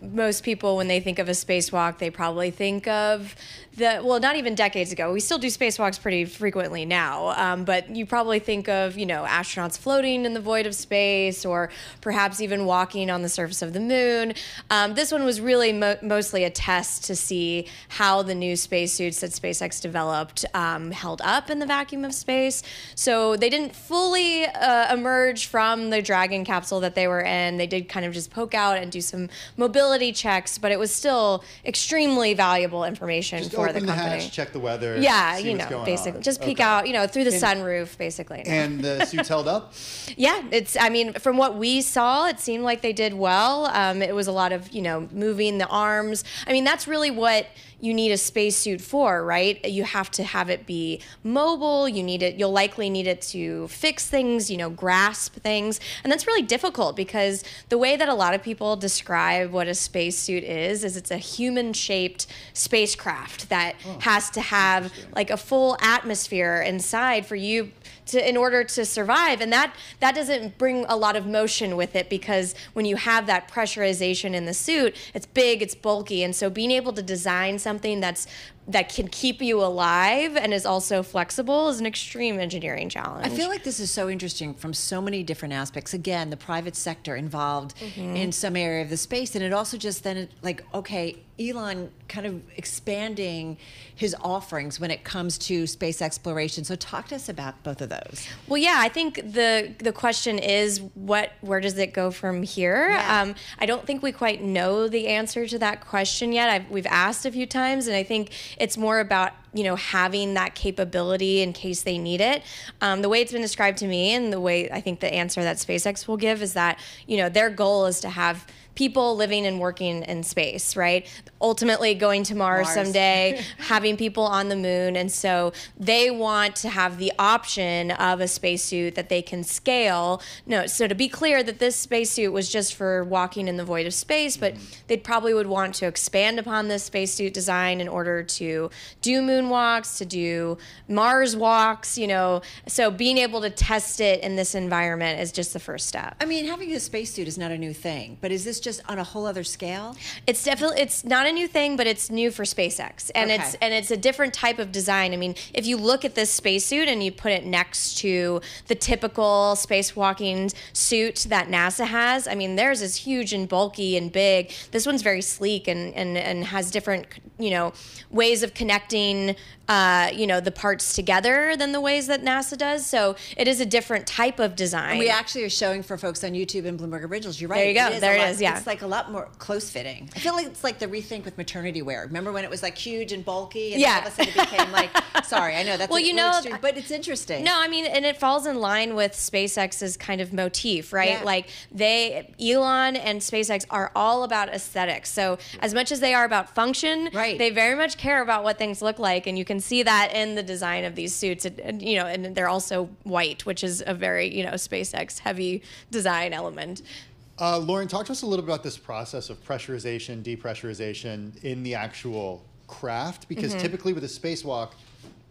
most people when they think of a spacewalk they probably think of the well not even decades ago. We still do spacewalks pretty frequently now um, but you probably think of you know astronauts floating in the void of space or perhaps even walking on the surface of the moon. Um, this one was really mo mostly a test to see how the new spacesuits that spacex developed um, held up in the vacuum of space. So they didn't fully uh, emerge from the dragon capsule that they were in. They did kind of just poke out and do some mobility mobility checks, but it was still extremely valuable information just for the company. The hatch, check the weather. Yeah, you know, basically, on. just peek okay. out, you know, through the and, sunroof, basically. And the suits held up. Yeah, it's. I mean, from what we saw, it seemed like they did well. Um, it was a lot of you know moving the arms. I mean, that's really what you need a spacesuit for, right? You have to have it be mobile. You need it. You'll likely need it to fix things, you know, grasp things, and that's really difficult because the way that a lot of people describe what a spacesuit is is it's a human-shaped spacecraft that oh, has to have like a full atmosphere inside for you to in order to survive. And that that doesn't bring a lot of motion with it because when you have that pressurization in the suit it's big it's bulky. And so being able to design something that's that can keep you alive and is also flexible is an extreme engineering challenge. I feel like this is so interesting from so many different aspects. Again, the private sector involved mm-hmm. in some area of the space, and it also just then like okay, Elon kind of expanding his offerings when it comes to space exploration. So talk to us about both of those. Well, yeah, I think the the question is what where does it go from here? Yeah. Um, I don't think we quite know the answer to that question yet. I've, we've asked a few times, and I think it's more about you know having that capability in case they need it. Um, the way it's been described to me, and the way I think the answer that SpaceX will give is that you know their goal is to have people living and working in space, right? Ultimately going to Mars, Mars. someday, having people on the moon. And so they want to have the option of a spacesuit that they can scale. No, so to be clear that this spacesuit was just for walking in the void of space, but mm-hmm. they probably would want to expand upon this spacesuit design in order to do moonwalks, to do Mars walks, you know. So being able to test it in this environment is just the first step. I mean, having a spacesuit is not a new thing, but is this just on a whole other scale? It's definitely it's not a new thing, but it's new for SpaceX, and okay. it's and it's a different type of design. I mean, if you look at this spacesuit and you put it next to the typical spacewalking suit that NASA has, I mean, theirs is huge and bulky and big. This one's very sleek and and and has different you know ways of connecting uh, you know the parts together than the ways that NASA does. So it is a different type of design. And we actually are showing for folks on YouTube and Bloomberg Originals. You're right. There you go. It there it lot, is. Yeah. It's like a lot more close fitting. I feel like it's like the rethink with maternity wear. Remember when it was like huge and bulky, and yeah. all of a sudden it became like. sorry, I know that's well, you know, extreme, but it's interesting. No, I mean, and it falls in line with SpaceX's kind of motif, right? Yeah. Like they, Elon and SpaceX are all about aesthetics. So as much as they are about function, right. they very much care about what things look like, and you can see that in the design of these suits. And, you know, and they're also white, which is a very you know SpaceX heavy design element. Uh, Loren, talk to us a little bit about this process of pressurization, depressurization in the actual craft, because mm-hmm. typically with a spacewalk,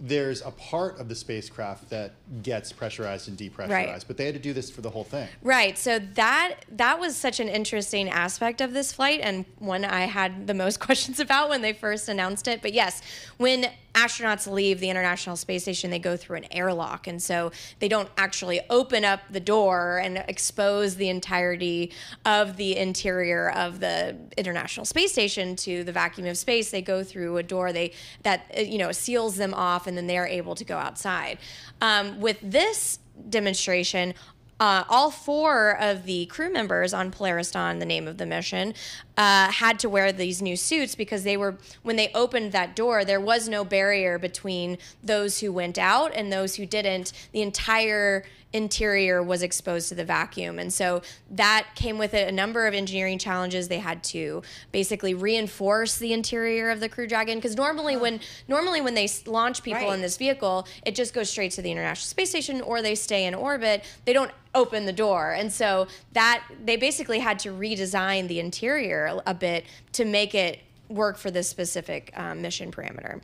there's a part of the spacecraft that gets pressurized and depressurized, right. but they had to do this for the whole thing. Right. So that that was such an interesting aspect of this flight and one I had the most questions about when they first announced it. But yes, when astronauts leave the International Space Station, they go through an airlock. And so they don't actually open up the door and expose the entirety of the interior of the International Space Station to the vacuum of space. They go through a door they that uh, you know seals them off and then they're able to go outside. Um, with this demonstration, uh, all four of the crew members on Polaris Dawn, the name of the mission, uh, had to wear these new suits because they were when they opened that door, there was no barrier between those who went out and those who didn't. The entire interior was exposed to the vacuum, and so that came with it a number of engineering challenges. They had to basically reinforce the interior of the Crew Dragon because normally when normally when they launch people right. in this vehicle, it just goes straight to the International Space Station or they stay in orbit. They don't open the door. And so that they basically had to redesign the interior a bit to make it work for this specific um, mission parameter.